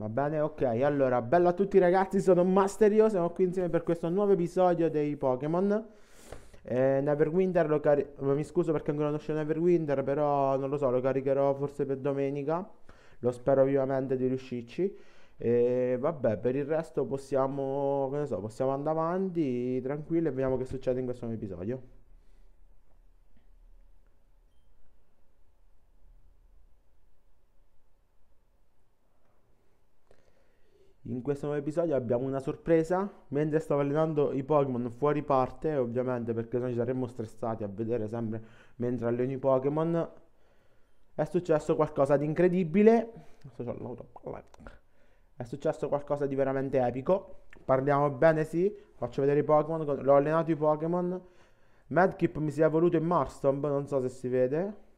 Va bene, ok. Allora, bello a tutti ragazzi, sono Masterio, siamo qui insieme per questo nuovo episodio dei Pokémon. Eh, Neverwinter lo cari- mi scuso perché ancora non c'è Neverwinter, però non lo so, lo caricherò forse per domenica. Lo spero vivamente di riuscirci. E vabbè, per il resto possiamo, che ne so, possiamo andare avanti tranquilli e vediamo che succede in questo nuovo episodio. In questo nuovo episodio abbiamo una sorpresa. Mentre stavo allenando i Pokémon fuori parte, ovviamente perché sennò ci saremmo stressati a vedere sempre mentre alleno i Pokémon, è successo qualcosa di incredibile. È successo qualcosa di veramente epico. Parliamo bene, sì. Faccio vedere i Pokémon. L'ho allenato i Pokémon. Medkip mi si è evoluto in Marstomp, non so se si vede.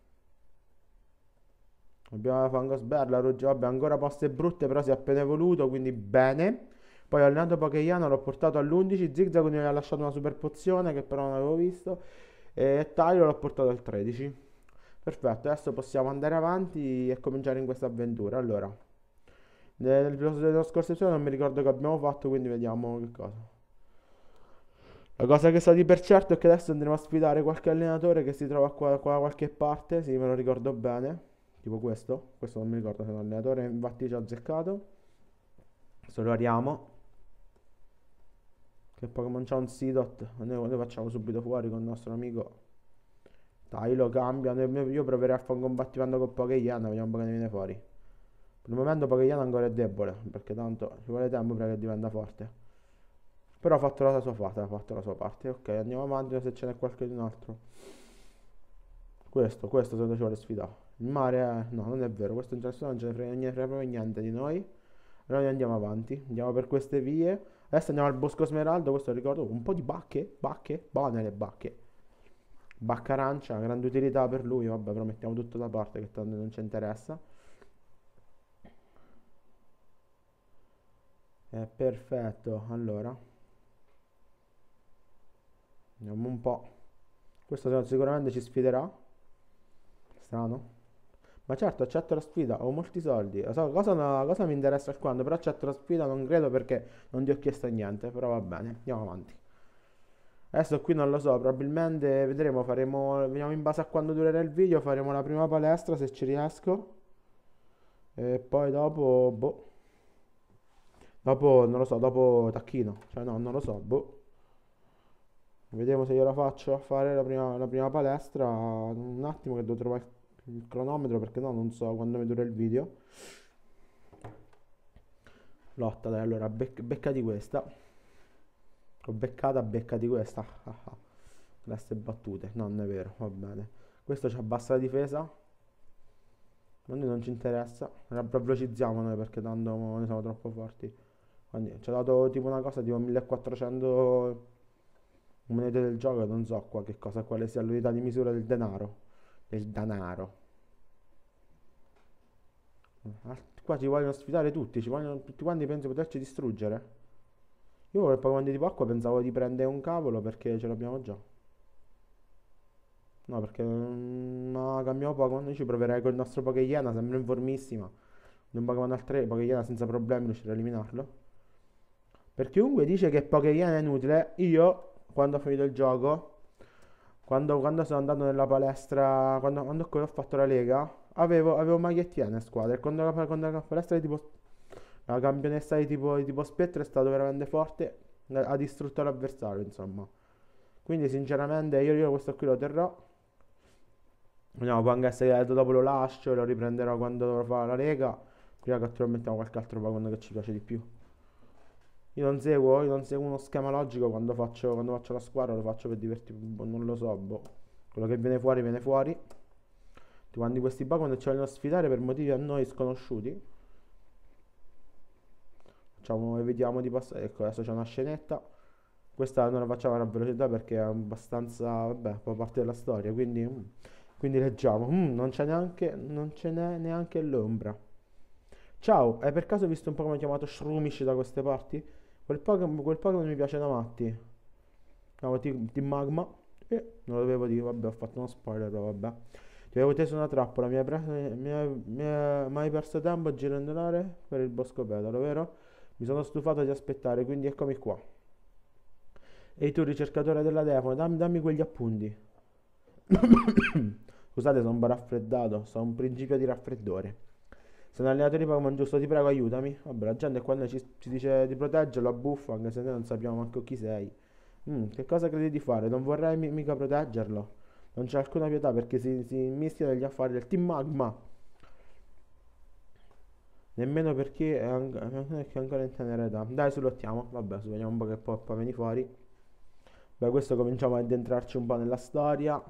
Abbiamo la Fangosberla, Ruggi, vabbè, ancora poste brutte, però si è appena evoluto, quindi bene. Poi ho allenato Pokeyana, l'ho portato all'11, Zigzag mi aveva lasciato una super pozione che però non avevo visto. E Tylo l'ho portato al 13. Perfetto, adesso possiamo andare avanti e cominciare in questa avventura. Allora, nel dello scorso episodio non mi ricordo che abbiamo fatto, quindi vediamo che cosa. La cosa che so di per certo è che adesso andremo a sfidare qualche allenatore che si trova qua da qualche parte, sì, me lo ricordo bene. Tipo questo, questo non mi ricordo se è un allenatore, infatti ci ha azzeccato. Solariamo. Che Pokémon c'ha un Seedot, noi lo facciamo subito fuori con il nostro amico. Dai, lo cambia, io proverei a fare un combattimento con Pokéyan, vediamo che ne viene fuori. Per il momento Pokéyan ancora è debole, perché tanto ci vuole tempo prima che diventa forte. Però ha fatto la sua parte, ha fatto la sua parte. Ok, andiamo avanti se ce n'è qualcun altro. Questo, questo secondo ci vuole sfidare. Il mare, no, non è vero, questo interessato non ce ne frega, proprio niente di noi. Noi andiamo avanti, andiamo per queste vie. Adesso andiamo al Bosco Smeraldo, questo ricordo, un po' di bacche, bacche, buone le bacche. Bacca arancia, grande utilità per lui, vabbè, però mettiamo tutto da parte che tanto non ci interessa. È perfetto, allora. Vediamo un po'. Questo sicuramente ci sfiderà. Strano. Ma certo, accetto la sfida, ho molti soldi. So, cosa, cosa mi interessa alquanto, però accetto la sfida, non credo perché non ti ho chiesto niente, però va bene, andiamo avanti. Adesso qui non lo so, probabilmente vedremo, faremo, vediamo in base a quando durerà il video, faremo la prima palestra se ci riesco. E poi dopo, boh. Dopo, non lo so, dopo tacchino. Cioè no, non lo so, boh. Vediamo se io la faccio a fare la prima, la prima palestra. Un attimo che devo trovare il cronometro perché no, non so quando mi dura il video. Lotta, dai, allora, bec becca di questa. Ho beccata, becca di questa. Queste battute, no, non è vero, va bene. Questo ci abbassa la difesa. A noi non ci interessa. Velocizziamo noi perché tanto noi siamo troppo forti. Quindi ci ha dato tipo una cosa tipo 1400 monete del gioco, non so qua che cosa, quale sia l'unità di misura del denaro. Del denaro. Ah, qua ci vogliono sfidare tutti, ci vogliono tutti quanti penso poterci distruggere. Io il Pokémon di tipo acqua pensavo di prendere un cavolo perché ce l'abbiamo già. No, perché no, cambiamo Pokémon, io ci proverei il nostro Pokéiena, sembra informissima. Un Pokémon al 3, Pokéiena senza problemi riuscirei a eliminarlo. Per chiunque dice che Pokéiena è inutile, io quando ho finito il gioco, quando, quando sono andato nella palestra, quando, quando ho fatto la lega, avevo, avevo magliettiana in squadra. E quando la, quando la palestra di tipo, la campionessa di tipo, di tipo spettro è stato veramente forte, ha distrutto l'avversario, insomma. Quindi sinceramente io, io questo qui lo terrò. Vediamo, può anche essere dopo lo lascio e lo riprenderò quando dovrò fare la lega. Prima che mettiamo qualche altro Pokémon che ci piace di più. Io non seguo, io non seguo uno schema logico quando faccio, quando faccio la squadra, lo faccio per divertirmi, boh, non lo so, boh. Quello che viene fuori viene fuori. Quando questi Pokémon ci vogliono sfidare per motivi a noi sconosciuti. Facciamo e vediamo di passare. Ecco, adesso c'è una scenetta. Questa non la facciamo a velocità perché è abbastanza, vabbè, fa parte della storia, quindi, mm, quindi leggiamo. Mm, non c'è neanche, non ce n'è neanche l'ombra. Ciao, hai per caso visto un Pokémon chiamato Shroomish da queste parti? Quel Pokémon, quel Pokémon mi piace da matti. Di, di magma. Eh, non lo dovevo dire, vabbè, ho fatto uno spoiler, però vabbè. Ti avevo teso una trappola, mi hai, preso, mi hai, mi hai mai perso tempo a girandolare per il bosco pedalo, vero? Mi sono stufato di aspettare, quindi eccomi qua. Ehi tu ricercatore della telefono, dammi, dammi quegli appunti. Scusate, sono un po' raffreddato, a un principio di raffreddore. Sono allenatore di Pokémon giusto, ti prego aiutami. Vabbè, la gente quando ci, ci dice di proteggerlo a buffo, anche se noi non sappiamo manco chi sei. Mm, che cosa credi di fare? Non vorrei mi- mica proteggerlo. Non c'è alcuna pietà perché si, si immischia negli affari del Team Magma. Nemmeno perché è, an- è ancora in tenera età. Dai, sulottiamo. Vabbè, su, vediamo un po' che poi vieni fuori. Beh, questo cominciamo ad addentrarci un po' nella storia.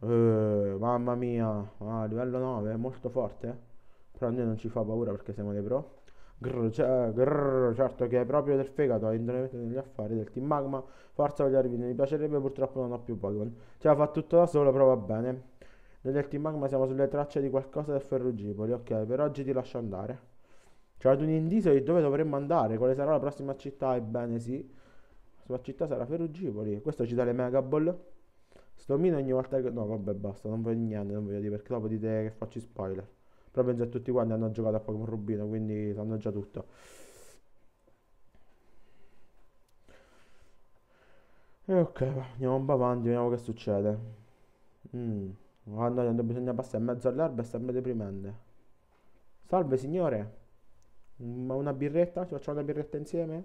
Eh, mamma mia, ah, livello 9, è molto forte. Però a noi non ci fa paura perché siamo dei pro. Grrr, cioè, grrr, certo che è proprio del fegato a entrare negli affari del team Magma. Forza voglio arrivare, mi piacerebbe purtroppo non ho più Pokémon. Ce l'ha fa tutto da solo, però va bene. Noi del team Magma siamo sulle tracce di qualcosa del Ferrugipoli. Ok, per oggi ti lascio andare. C'è ad un indizio di dove dovremmo andare, quale sarà la prossima città? Ebbene sì, la prossima città sarà Ferrugipoli. Questo ci dà le Mega Ball. Sto mino ogni volta che... No, vabbè, basta, non voglio niente, non voglio dire perché dopo dite che faccio spoiler. Però penso che tutti quanti hanno giocato a Pokémon Rubino, quindi sanno già tutto. E ok, andiamo un po' avanti, vediamo che succede. Mm. Ah no, quando bisogna passare in mezzo all'erba è sempre deprimente. Salve signore, una birretta? Ci facciamo una birretta insieme?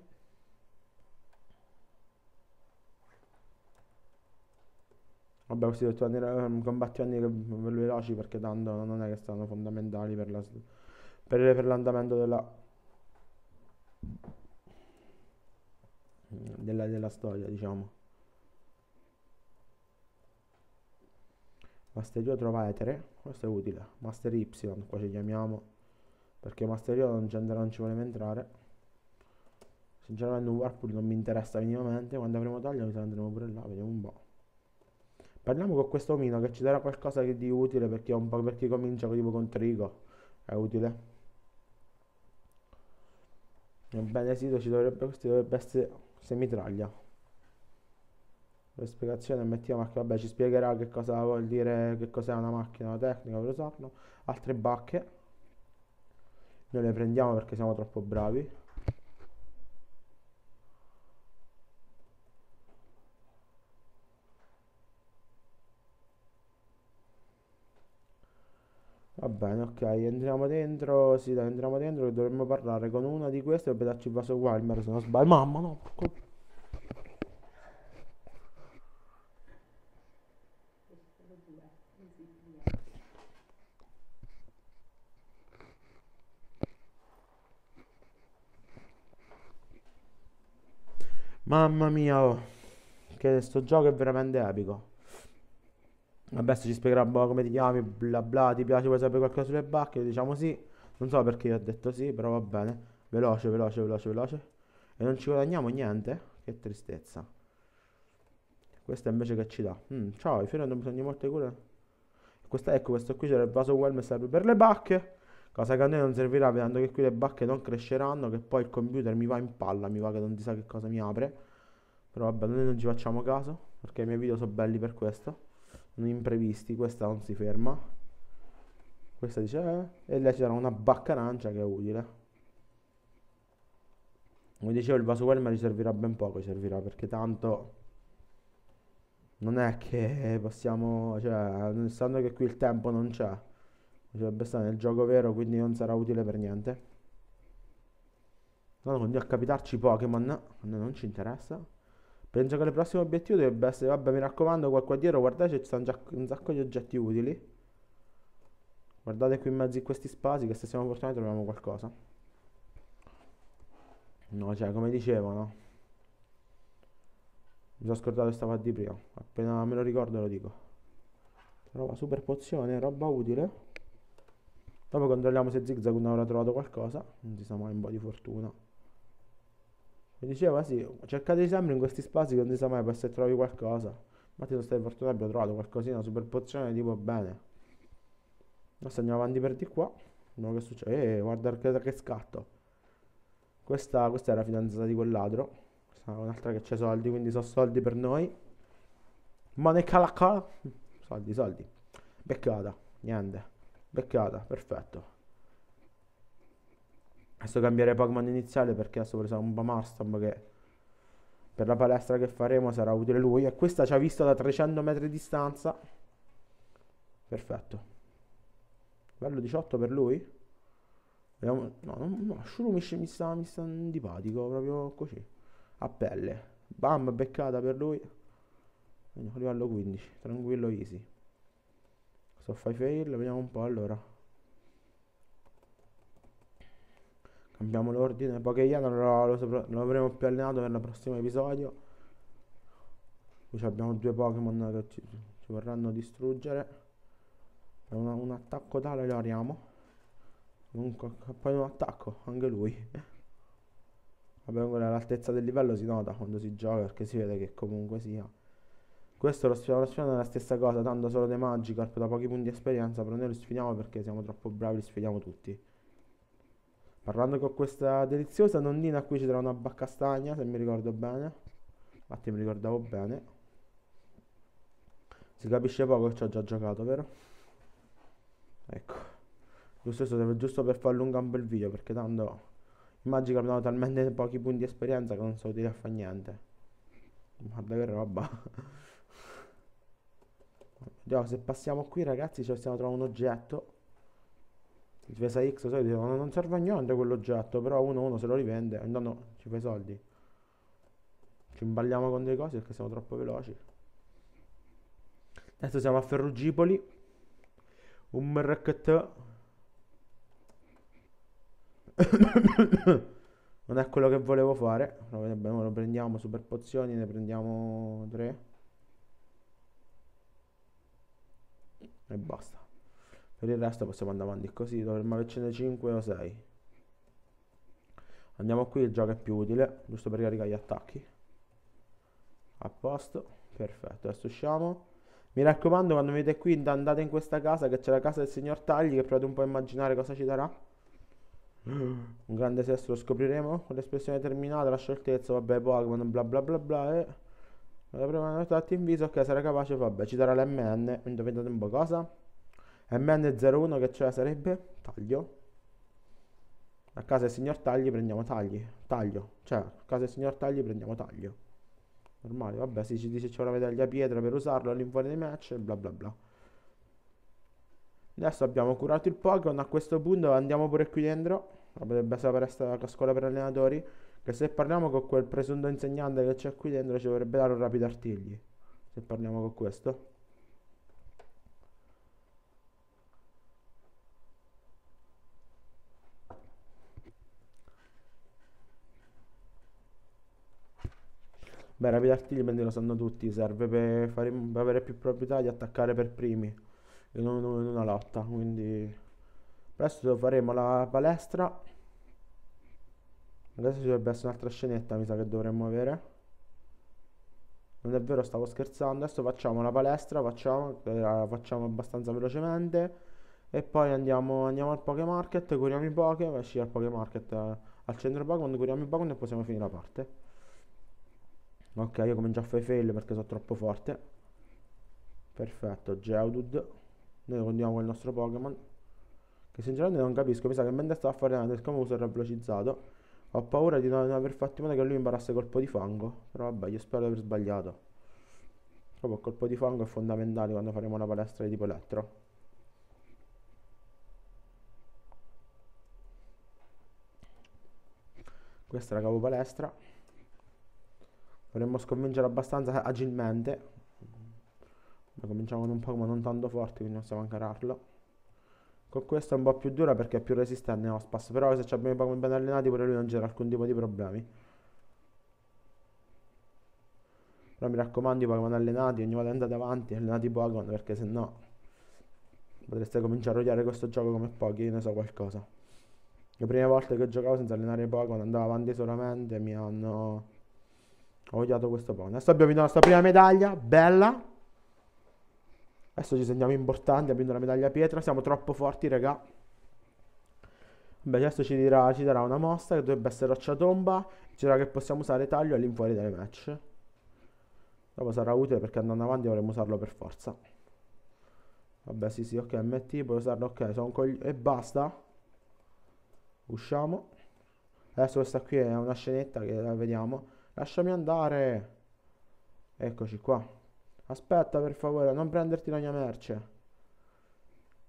Vabbè, questi devo andare combattimenti veloci perché tanto non è che stanno fondamentali per la, per, per l'andamento della, della, della storia, diciamo. Master Io trova etere, questo è utile. Master Y, qua ci chiamiamo, perché Master Io non non ci voleva entrare. Sinceramente un Warpool non mi interessa minimamente, quando avremo taglia mi andremo pure là, vediamo un po'. Parliamo con questo omino che ci darà qualcosa di utile perché è un po' per chi comincia tipo con Trico. È utile. Ebbene sì, ci dovrebbe, questo dovrebbe essere semitraglia. La spiegazione mettiamo che vabbè ci spiegherà che cosa vuol dire, che cos'è una macchina, una tecnica per usarlo. Altre bacche. Noi le prendiamo perché siamo troppo bravi. Va bene, ok, entriamo dentro. Sì, dai, entriamo dentro che dovremmo parlare con una di queste e darci il vaso Wilmer se non sbaglio. Mamma, no, porco- Mamma mia, oh, che sto gioco è veramente epico. Vabbè, adesso ci spiegherà po' come ti chiami, bla bla, ti piace, vuoi sapere qualcosa sulle bacche? Diciamo sì. Non so perché io ho detto sì, però va bene. Veloce, veloce, veloce, veloce. E non ci guadagniamo niente? Che tristezza. Questa invece che ci dà? Mm, ciao, i fiori hanno bisogno di molte cure. Questa, ecco, questo qui c'era il vaso wellness serve per le bacche. Cosa che a noi non servirà, vedendo che qui le bacche non cresceranno, che poi il computer mi va in palla, mi va che non ti sa che cosa mi apre. Però vabbè, noi non ci facciamo caso, perché i miei video sono belli per questo. Imprevisti, questa non si ferma. Questa dice, eh, e ci darà una bacca arancia che è utile. Come dicevo, il vaso Welmer ci servirà ben poco, ci servirà perché tanto non è che possiamo, cioè, stando che qui il tempo non c'è, dovrebbe stare nel gioco vero, quindi non sarà utile per niente. No, continua a capitarci Pokémon, a noi non ci interessa. Penso che il prossimo obiettivo dovrebbe essere, vabbè, mi raccomando, qua, qua dietro, guardate, ci stanno già un sacco di oggetti utili. Guardate qui in mezzo a questi spazi, che se siamo fortunati troviamo qualcosa. No, cioè, come dicevo, no? Mi sono scordato che stava di prima. Appena me lo ricordo lo dico. Roba super pozione, roba utile. Dopo controlliamo se Zigzag non avrà trovato qualcosa. Non si sa mai un po' di fortuna. Mi diceva sì, cercate sempre in questi spazi che non si sa mai, può essere trovi qualcosa. Ma ti non stai fortunato, abbiamo trovato qualcosina, una super pozione tipo bene. Adesso andiamo avanti per di qua. Vediamo che succede. Eh, guarda che, che scatto. Questa, questa era fidanzata di quel ladro. Questa è un'altra che c'ha soldi, quindi sono soldi per noi. Money cala cala. Soldi, soldi. Beccata, niente. Beccata, perfetto. Adesso cambierei Pokémon iniziale perché adesso ho preso un Bamarstam che per la palestra che faremo sarà utile lui. E questa ci ha visto da 300 metri di distanza. Perfetto. Livello 18 per lui. Vediamo. No, no, no Shuru mi, sta, mi sta antipatico, proprio così. A pelle. Bam, beccata per lui. Livello 15. Tranquillo, easy. Sto fai fail, vediamo un po' allora. Cambiamo l'ordine. Pokéiano lo, lo, lo avremo più allenato nel prossimo episodio. Qui abbiamo due Pokémon che ci, ci, vorranno distruggere. Un, un attacco tale lo ariamo. Comunque, poi un attacco, anche lui. Vabbè, l'altezza del livello si nota quando si gioca perché si vede che comunque sia. Questo lo sfidiamo, lo sfidiamo è la stessa cosa, dando solo dei Magikarp da pochi punti di esperienza, però noi lo sfidiamo perché siamo troppo bravi, li sfidiamo tutti. Parlando con questa deliziosa nonnina a cui ci darà una baccastagna, se mi ricordo bene. Infatti mi ricordavo bene. Si capisce poco che ci ho già giocato, vero? Ecco. Giusto, giusto, giusto per far lungo un bel video, perché tanto immagino che abbiamo talmente pochi punti di esperienza che non so dire a fare niente. Guarda che roba. Vediamo se passiamo qui ragazzi ci possiamo trovare un oggetto difesa X solito non serve a niente quell'oggetto però uno uno se lo rivende intanto ci fa i soldi. Ci imballiamo con delle cose perché siamo troppo veloci. Adesso siamo a Ferrugipoli. Un mercat non è quello che volevo fare. Lo prendiamo super pozioni ne prendiamo tre. E basta per il resto possiamo andare avanti così, dovremmo avercene 5 o 6. Andiamo qui, il gioco è più utile, giusto per ricaricare gli attacchi. A posto, perfetto, adesso usciamo. Mi raccomando, quando vedete qui, andate in questa casa, che c'è la casa del signor Tagli, che provate un po' a immaginare cosa ci darà. Un grande sesso lo scopriremo con l'espressione terminata, la scioltezza, vabbè, Pokémon, bla bla bla bla. E la prima notata in viso, ok, sarà capace, vabbè, ci darà l'MN. Indovinate un po' cosa? MN01 che cioè sarebbe taglio. A casa del signor Tagli prendiamo tagli. Taglio. Cioè, a casa del signor Tagli prendiamo taglio. Normale, vabbè, si ci dice c'è una medaglia pietra per usarlo all'infuori dei match bla bla bla. Adesso abbiamo curato il Pokémon, a questo punto andiamo pure qui dentro. Potrebbe sapere la scuola per allenatori. Che se parliamo con quel presunto insegnante che c'è qui dentro ci dovrebbe dare un rapido artigli. Se parliamo con questo. Beh, rapid artigli lo sanno tutti, serve per, fare, per avere più probabilità di attaccare per primi in, un, in una lotta, quindi presto faremo la palestra. Adesso ci dovrebbe essere un'altra scenetta, mi sa che dovremmo avere. Non è vero, stavo scherzando. Adesso facciamo la palestra, facciamo, la facciamo abbastanza velocemente. E poi andiamo, andiamo al Pokémarket, curiamo i Poké, esci al Pokémarket al centro Pokémon, curiamo i Pokémon e possiamo finire la parte. Ok, io comincio a fare fail perché sono troppo forte. Perfetto, Geodude. Noi continuiamo con il nostro Pokémon. Che sinceramente non capisco. Mi sa che mentre stava a fare del Camuso era velocizzato. Ho paura di non aver fatto in modo che lui imparasse colpo di fango. Però vabbè, io spero di aver sbagliato. Proprio il colpo di fango è fondamentale quando faremo una palestra di tipo elettro. Questa è la capo palestra. Dovremmo sconvincere abbastanza agilmente. Ma cominciamo con un Pokémon non tanto forte, quindi possiamo ancararlo. Con questo è un po' più dura perché è più resistente Ospas. Però se abbiamo i Pokémon ben allenati pure lui non c'era alcun tipo di problemi. Però mi raccomando i Pokémon allenati, ogni volta andate avanti, allenati Pokémon perché se no potreste cominciare a odiare questo gioco come pochi, ne so qualcosa. Le prime volte che giocavo senza allenare i Pokémon andavo avanti solamente mi hanno ho odiato questo Pokémon. Adesso abbiamo vinto la nostra prima medaglia, bella. Adesso ci sentiamo importanti, abbiamo vinto la medaglia pietra, siamo troppo forti, raga. Beh, adesso ci, dirà, ci darà una mossa che dovrebbe essere roccia tomba. Ci dirà che possiamo usare taglio all'infuori delle match. Dopo sarà utile perché andando avanti dovremo usarlo per forza. Vabbè, sì, sì, ok, MT, puoi usarlo, ok, sono coglione. E basta. Usciamo. Adesso questa qui è una scenetta che la vediamo. Lasciami andare. Eccoci qua. Aspetta, per favore, non prenderti la mia merce.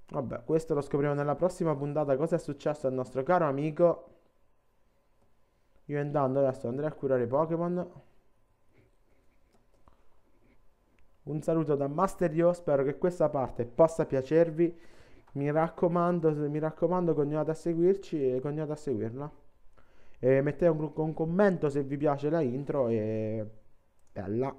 Vabbè, questo lo scopriremo nella prossima puntata. Cosa è successo al nostro caro amico? Io andando adesso andrei a curare i Pokémon. Un saluto da Master Yo, spero che questa parte possa piacervi. Mi raccomando, mi raccomando, continuate a seguirci e continuate a seguirla. E mettete un, un commento se vi piace la intro e bella.